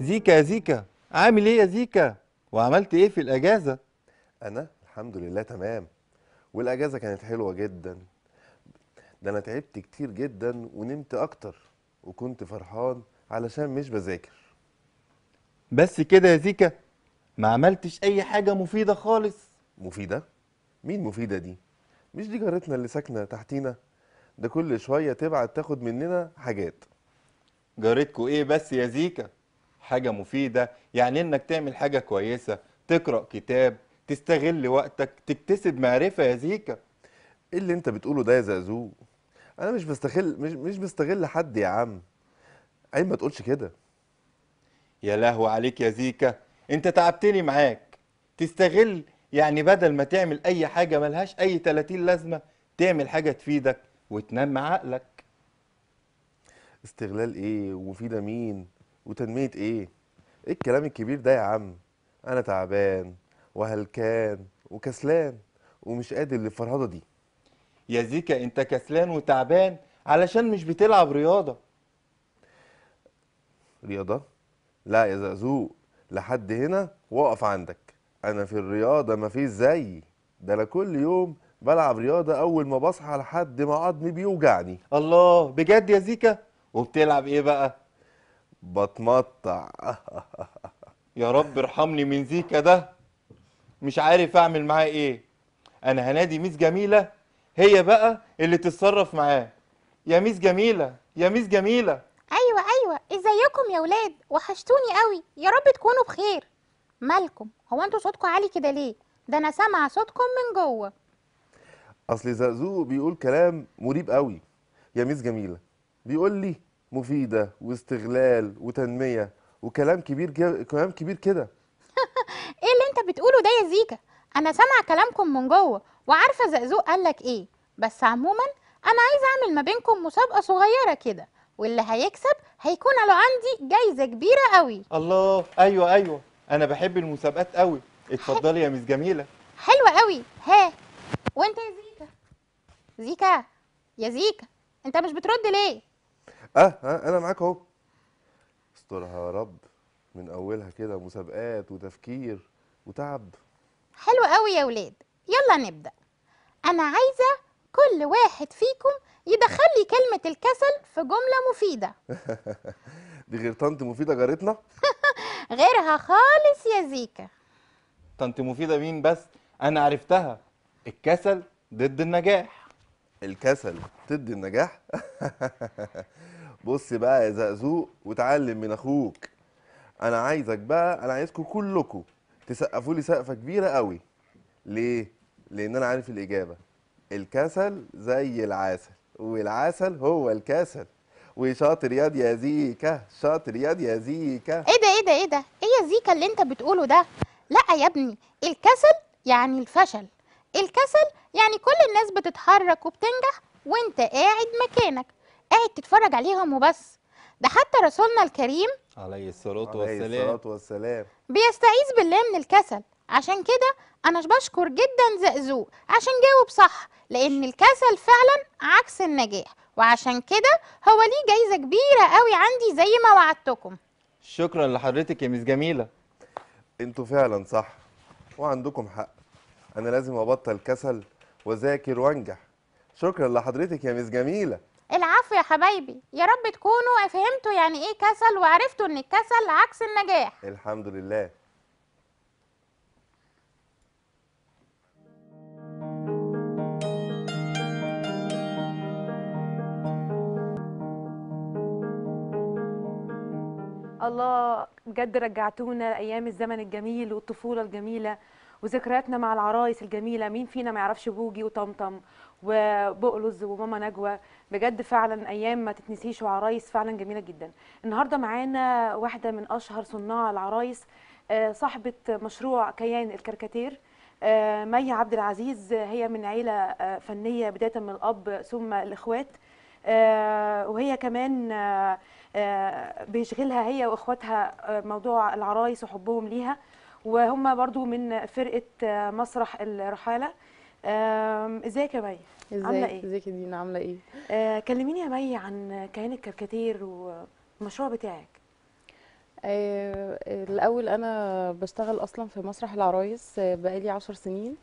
زيكا يا زيكا عامل إيه يا زيكا؟ وعملت إيه في الأجازة؟ أنا الحمد لله تمام. والأجازة كانت حلوة جدا. ده أنا تعبت كتير جدا ونمت أكتر وكنت فرحان علشان مش بذاكر. بس كده يا زيكا ما عملتش أي حاجة مفيدة خالص. مفيدة؟ مين مفيدة دي؟ مش دي جارتنا اللي ساكنة تحتينا؟ ده كل شوية تبعت تاخد مننا حاجات. جارتكوا إيه بس يا زيكا؟ حاجة مفيدة يعني إنك تعمل حاجة كويسة تقرأ كتاب تستغل وقتك تكتسب معرفة يا زيكا. إيه اللي أنت بتقوله ده يا زقزوق أنا مش بستغل مش مش بستغل حد يا عم. عيب ما تقولش كده. يا لهو عليك يا زيكا. أنت تعبتني معاك. تستغل يعني بدل ما تعمل أي حاجة ملهاش أي 30 لازمة تعمل حاجة تفيدك وتنمي عقلك. استغلال إيه؟ ومفيدة مين؟ وتنمية إيه؟ إيه الكلام الكبير ده يا عم؟ أنا تعبان وهلكان وكسلان ومش قادر للفرهدة دي. يا زيكا أنت كسلان وتعبان علشان مش بتلعب رياضة. رياضة؟ لا يا زقزوق لحد هنا واقف عندك. أنا في الرياضة مفيش زيي. ده أنا كل يوم بلعب رياضة أول ما بصحى لحد ما عظمي بيوجعني. الله بجد يا زيكا؟ وبتلعب إيه بقى؟ بتمطع. يا رب ارحمني من زيكا ده. مش عارف اعمل معاه إيه. أنا هنادي ميس جميلة هي بقى اللي تتصرف معاه. يا ميس جميلة يا ميس جميلة. أيوه أيوه. إزيكم يا ولاد؟ وحشتوني قوي. يا رب تكونوا بخير. مالكم؟ هو أنتوا صوتكم عالي كده ليه؟ ده أنا سامعة صوتكم من جوه. أصل زقزوق بيقول كلام مريب قوي. يا ميس جميلة بيقول لي مفيدة واستغلال وتنمية وكلام كبير كده كلام كبير كده. إيه اللي أنت بتقوله ده يا زيكا؟ أنا سامعة كلامكم من جوه وعارفة زقزوق قالك إيه بس عموما أنا عايزة أعمل ما بينكم مسابقة صغيرة كده واللي هيكسب هيكون له عندي جايزة كبيرة قوي. الله أيوه أيوه. أنا بحب المسابقات قوي. اتفضلي يا ميس جميلة. حلوة قوي. ها وأنت يا زيكا. زيكا يا زيكا أنت مش بترد ليه؟ آه, آه أنا معاك اهو. استرها يا رب من اولها كده مسابقات وتفكير وتعب. حلو قوي يا ولاد. يلا نبدأ. أنا عايزة كل واحد فيكم يدخل لي كلمة الكسل في جملة مفيدة. دي غير طنط مفيدة جارتنا؟ غيرها خالص يا زيكا. طنط مفيدة مين بس؟ أنا عرفتها. الكسل ضد النجاح. الكسل ضد النجاح؟ بص بقى يا زقزوق وتعلم من أخوك. أنا عايزك بقى أنا عايزكم كلكم تسقفوا لي سقفة كبيرة قوي. ليه؟ لأن أنا عارف الإجابة. الكسل زي العسل والعسل هو الكسل. وشاطر ياد يا زيكا شاطر ياد يا زيكا. إيه ده إيه ده إيه ده؟ إيه يا زيكا اللي أنت بتقوله ده؟ لا يا ابني الكسل يعني الفشل. الكسل يعني كل الناس بتتحرك وبتنجح وأنت قاعد مكانك. قاعد تتفرج عليهم وبس. ده حتى رسولنا الكريم عليه الصلاة عليه والسلام. والسلام. بيستعيذ بالله من الكسل. عشان كده أنا بشكر جدا زقزوق عشان جاوب صح. لأن الكسل فعلا عكس النجاح. وعشان كده هو ليه جايزة كبيرة قوي عندي زي ما وعدتكم. شكرا لحضرتك يا ميس جميلة. أنتوا فعلا صح. وعندكم حق. أنا لازم أبطل كسل وأذاكر وأنجح. شكرا لحضرتك يا مس جميلة. العفو يا حبايبي. يا رب تكونوا فهمتوا يعني إيه كسل وعرفتوا إن الكسل عكس النجاح. الحمد لله. الله بجد رجعتونا أيام الزمن الجميل والطفولة الجميلة. وذكرياتنا مع العرايس الجميلة مين فينا ما يعرفش بوجي وطمطم وبقلز وماما نجوى؟ بجد فعلا أيام ما تتنسيش وعرايس فعلا جميلة جدا. النهارده معانا واحدة من أشهر صناع العرايس آه، صاحبة مشروع كيان الكركاتير آه، مي عبد العزيز. هي من عيلة آه، فنية بداية من الأب ثم الإخوات وهي كمان بيشغلها هي وإخواتها موضوع العرايس وحبهم ليها. وهم برضو من فرقة مسرح الرحالة. ازيك يا مي؟ عاملة إيه؟ ازيك يا دينا؟ عاملة إيه؟ آه، كلميني يا مي عن كيان الكركاتير والمشروع بتاعك. آه، الأول أنا بشتغل أصلا في مسرح العرايس آه، بقالي عشر سنين.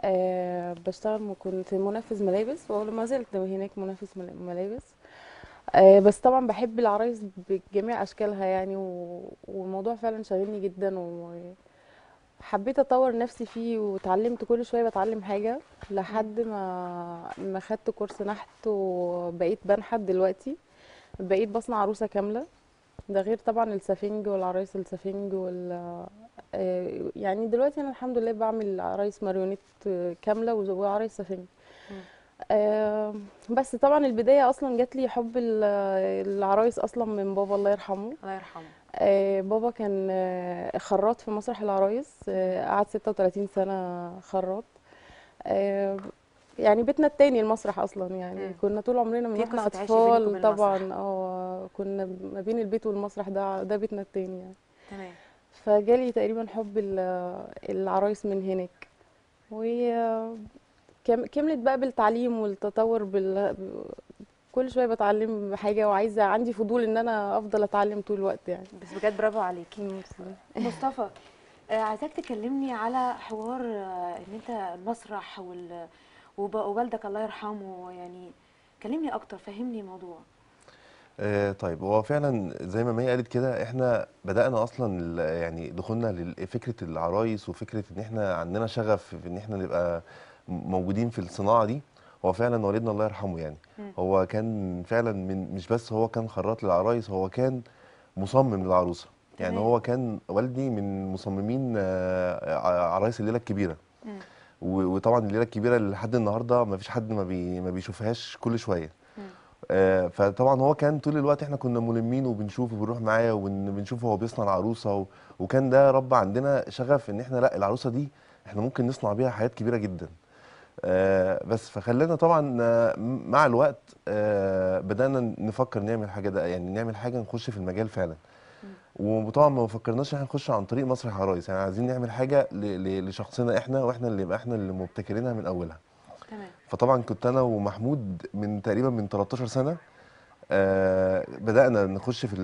آه، بشتغل كنت منفذ ملابس وما زلت هناك منفذ مل- ملابس. آه، بس طبعا بحب العرايس بجميع أشكالها يعني و- والموضوع فعلا شاغلني جدا وحبيت أطور نفسي فيه وتعلمت كل شوية بتعلم حاجة لحد ما ما خدت كورس نحت وبقيت بنحت دلوقتي. بقيت بصنع عروسة كاملة. ده غير طبعا السفنج والعرايس السفنج وال آه، يعني دلوقتي أنا الحمد لله بعمل عرايس ماريونيت كاملة وعرايس سفنج. آه، بس طبعا البداية أصلا جات لي حب ال- العرايس أصلا من بابا الله يرحمه. الله يرحمه. آه، بابا كان آه، خراط في مسرح العرايس. آه، قعد 36 سنة خراط. آه، يعني بيتنا التاني المسرح أصلا يعني. مم. كنا طول عمرنا من وبين اطفال طبعا. آه كنا ما بين البيت والمسرح ده ده بيتنا التاني يعني. تمام. فجالي تقريبا حب ال- العرايس من هناك. كم- كملت بقى بالتعليم والتطور بال... كل شوية بتعلم حاجة وعايزة عندي فضول إن أنا أفضل أتعلم طول الوقت يعني. بس بجد برافو عليكي. مصطفى آه، عايزاك تكلمني على حوار آه، إن أنت المسرح وال ووالدك الله يرحمه يعني كلمني أكتر فهمني الموضوع. آه، طيب هو فعلا زي ما مي قالت كده إحنا بدأنا أصلا يعني دخولنا لفكرة العرايس وفكرة إن إحنا عندنا شغف في إن إحنا نبقى موجودين في الصناعة دي هو فعلا والدنا الله يرحمه يعني. هو كان فعلا من مش بس هو كان خراط للعرايس هو كان مصمم للعروسة يعني. هو كان والدي من مصممين آه، عرايس مم. و- وطبعا الليلة الكبيرة اللي لحد النهاردة ما فيش حد ما, بي ما بيشوفهاش كل شوية مم. آه، فطبعا هو كان طول الوقت إحنا كنا ملمين وبنشوفه وبنروح معاه وبنشوفه هو بيصنع العروسة. وكان ده رب عندنا شغف إن إحنا لأ العروسة دي إحنا ممكن نصنع بيها حاجات كبيرة جدا بس فخلينا طبعا آه، مع الوقت آه، بدأنا نفكر نعمل حاجة ده يعني نعمل حاجة نخش في المجال فعلا. وطبعا ما فكرناش إحنا نخش عن طريق مسرح عرايس يعني عايزين نعمل حاجة. لشخصنا إحنا وإحنا اللي يبقى إحنا اللي مبتكرينها من أولها. تمام. فطبعا كنت أنا ومحمود من تقريبا من 13 سنة آه بدأنا نخش في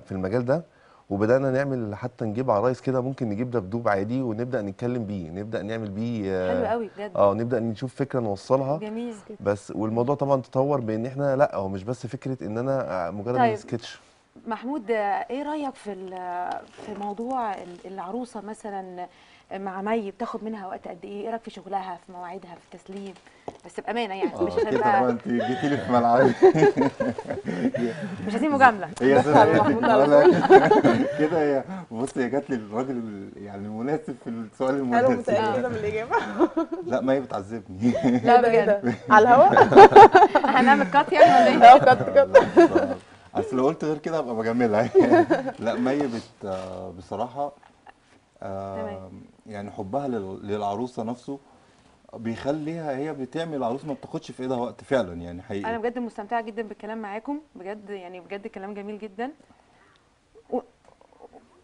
في المجال ده. وبدأنا نعمل حتى نجيب عرايس كده ممكن نجيب دبدوب عادي ونبدأ نتكلم بيه نبدأ نعمل بيه حلو آه, قوي بجد. آه نبدأ نشوف فكرة نوصلها. جميل بس والموضوع طبعا تطور بأن إحنا لأ هو مش بس فكرة إن أنا آه، مجرد طيب. سكتش محمود آه، إيه رأيك في في موضوع ال- العروسة مثلا مع مي بتاخد منها وقت قد إيه؟ إيه رأيك في شغلها في مواعيدها في التسليم؟ بس بأمانة يعني مش آه عشان كده بقى بقى انت جيتي لي في ملعبي. مش عايزين مجاملة. هي كده. هي بص هي جات لي الراجل ال- يعني المناسب في السؤال أنا المناسب. متأكدة من الإجابة. لا ما هي بتعذبني. لا إيه ده؟ بجد. على الهواء هنعمل كات يعني ولا إيه؟ آه كت كت أصل لو قلت غير كده أبقى بجاملها. لا مي بت بصراحة آه،. يعني حبها لل- للعروسة نفسه. بيخليها هي بتعمل العروس ما بتاخدش في ايدها وقت فعلا يعني أنا حقيقي بجد مستمتعة جدا بالكلام معاكم بجد يعني بجد كلام جميل جدا. و...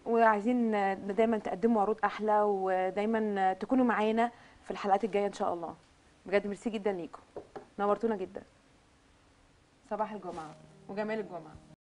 وعايزين دايما تقدموا عروض أحلى ودايما تكونوا معانا في الحلقات الجاية إن شاء الله. بجد ميرسي جدا ليكم. نورتونا جدا. صباح الجمعة وجمال الجمعة.